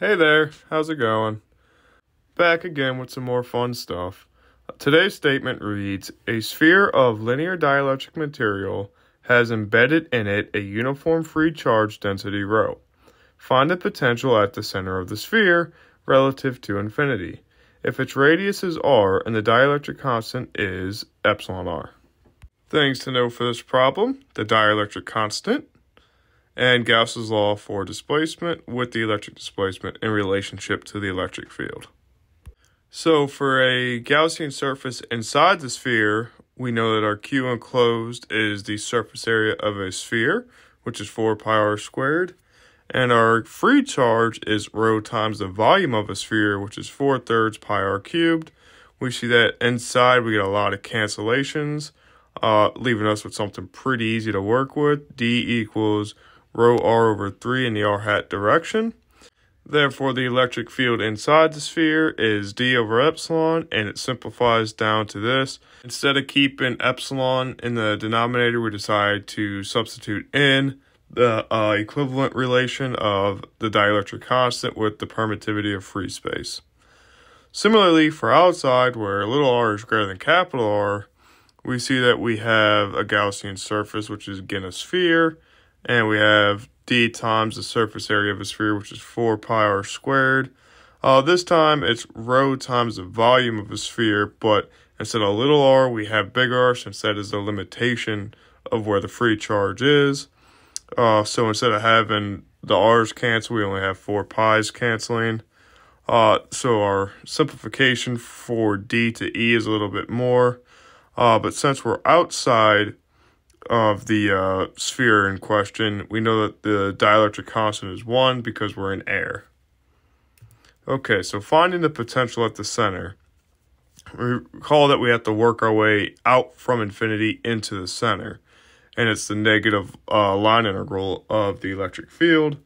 Hey there, how's it going? Back again with some more fun stuff. Today's statement reads A sphere of linear dielectric material has embedded in it a uniform free charge density rho. Find the potential at the center of the sphere relative to infinity if its radius is r and the dielectric constant is epsilon r. Things to know for this problem the dielectric constant and Gauss's law for displacement with the electric displacement in relationship to the electric field. So for a Gaussian surface inside the sphere, we know that our Q enclosed is the surface area of a sphere, which is 4 pi r squared. And our free charge is rho times the volume of a sphere, which is 4 thirds pi r cubed. We see that inside we get a lot of cancellations, uh, leaving us with something pretty easy to work with. D equals rho r over 3 in the r hat direction. Therefore, the electric field inside the sphere is d over epsilon, and it simplifies down to this. Instead of keeping epsilon in the denominator, we decide to substitute in the uh, equivalent relation of the dielectric constant with the permittivity of free space. Similarly, for outside, where little r is greater than capital R, we see that we have a Gaussian surface, which is again a sphere, and we have d times the surface area of a sphere, which is 4 pi r squared. Uh, this time it's rho times the volume of a sphere, but instead of little r, we have big R since that is the limitation of where the free charge is. Uh, so instead of having the r's cancel, we only have 4 pi's canceling. Uh, so our simplification for d to e is a little bit more. Uh, but since we're outside of the uh, sphere in question, we know that the dielectric constant is 1 because we're in air. Okay, so finding the potential at the center. Recall that we have to work our way out from infinity into the center, and it's the negative uh, line integral of the electric field.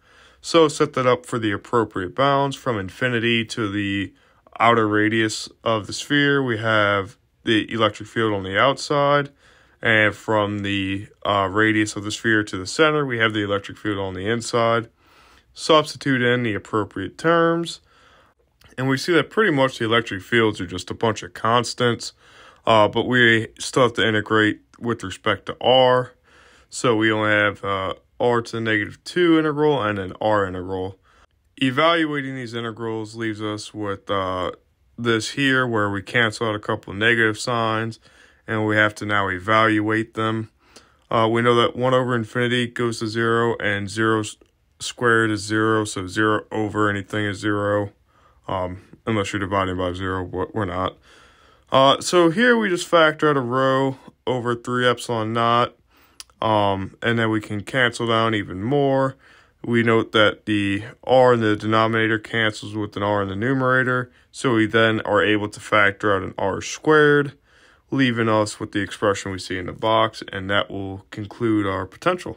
So set that up for the appropriate bounds from infinity to the outer radius of the sphere. We have the electric field on the outside and from the uh, radius of the sphere to the center, we have the electric field on the inside. Substitute in the appropriate terms. And we see that pretty much the electric fields are just a bunch of constants. Uh, but we still have to integrate with respect to r. So we only have uh, r to the negative 2 integral and an r integral. Evaluating these integrals leaves us with uh, this here where we cancel out a couple of negative signs and we have to now evaluate them. Uh, we know that 1 over infinity goes to 0 and 0 squared is 0, so 0 over anything is 0, um, unless you're dividing by 0, but we're not. Uh, so here we just factor out a rho over 3 epsilon naught, um, and then we can cancel down even more. We note that the r in the denominator cancels with an r in the numerator, so we then are able to factor out an r squared leaving us with the expression we see in the box, and that will conclude our potential.